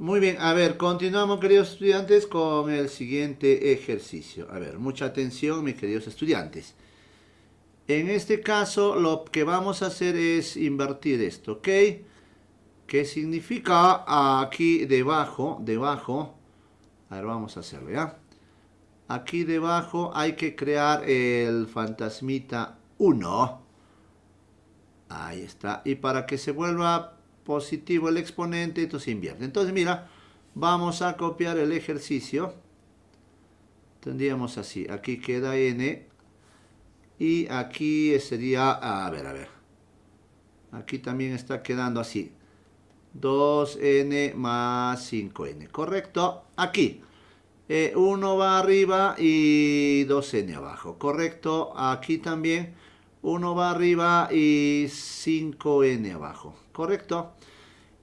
Muy bien, a ver, continuamos queridos estudiantes con el siguiente ejercicio. A ver, mucha atención mis queridos estudiantes. En este caso lo que vamos a hacer es invertir esto, ¿ok? ¿Qué significa aquí debajo, debajo? A ver, vamos a hacerlo, ¿ya? Aquí debajo hay que crear el fantasmita 1. Ahí está. Y para que se vuelva positivo el exponente, esto se invierte. Entonces, mira, vamos a copiar el ejercicio. Tendríamos así. Aquí queda n. Y aquí sería, a ver, a ver. Aquí también está quedando así. 2n más 5n. ¿Correcto? Aquí. 1 eh, va arriba y 2n abajo. ¿Correcto? Aquí también 1 va arriba y 5n abajo. ¿Correcto?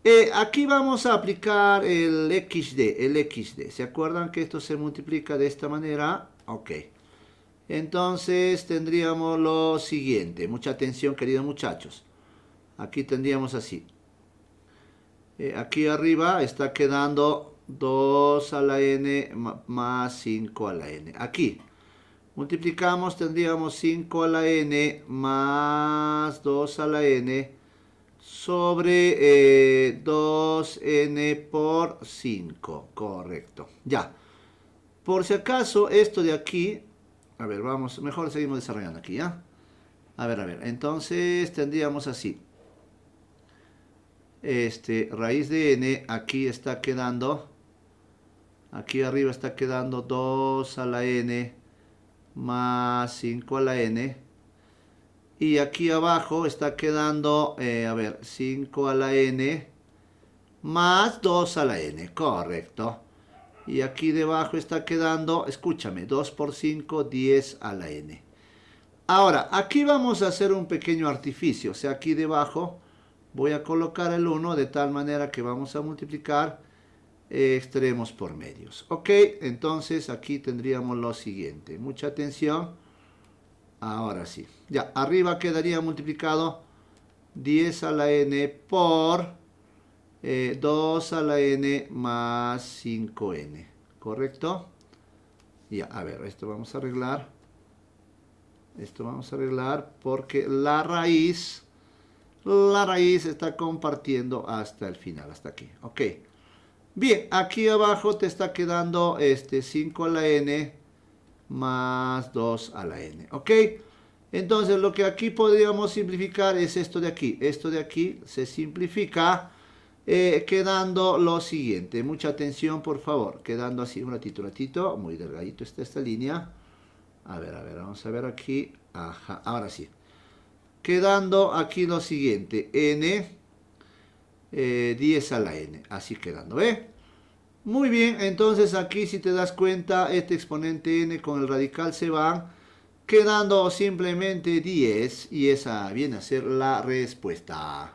Eh, aquí vamos a aplicar el xd, el xd. ¿Se acuerdan que esto se multiplica de esta manera? Ok. Entonces tendríamos lo siguiente. Mucha atención, queridos muchachos. Aquí tendríamos así. Eh, aquí arriba está quedando 2 a la n más 5 a la n. Aquí multiplicamos, tendríamos 5 a la n más 2 a la n sobre 2n eh, por 5. Correcto. Ya. Por si acaso, esto de aquí, a ver, vamos, mejor seguimos desarrollando aquí, ¿ya? A ver, a ver, entonces tendríamos así. Este, raíz de n, aquí está quedando Aquí arriba está quedando 2 a la n más 5 a la n. Y aquí abajo está quedando, eh, a ver, 5 a la n más 2 a la n. Correcto. Y aquí debajo está quedando, escúchame, 2 por 5, 10 a la n. Ahora, aquí vamos a hacer un pequeño artificio. O sea, aquí debajo voy a colocar el 1 de tal manera que vamos a multiplicar extremos por medios. Ok, entonces aquí tendríamos lo siguiente. Mucha atención. Ahora sí. Ya, arriba quedaría multiplicado 10 a la n por 2 eh, a la n más 5n. ¿Correcto? Ya, a ver, esto vamos a arreglar. Esto vamos a arreglar porque la raíz, la raíz está compartiendo hasta el final, hasta aquí. Ok. Bien, aquí abajo te está quedando este 5 a la n más 2 a la n, ¿ok? Entonces lo que aquí podríamos simplificar es esto de aquí. Esto de aquí se simplifica eh, quedando lo siguiente. Mucha atención, por favor. Quedando así, un ratito, ratito. Muy delgadito está esta línea. A ver, a ver, vamos a ver aquí. Ajá, ahora sí. Quedando aquí lo siguiente. n 10 eh, a la n. Así quedando, ¿ve? Muy bien, entonces aquí si te das cuenta, este exponente n con el radical se va quedando simplemente 10 y esa viene a ser la respuesta.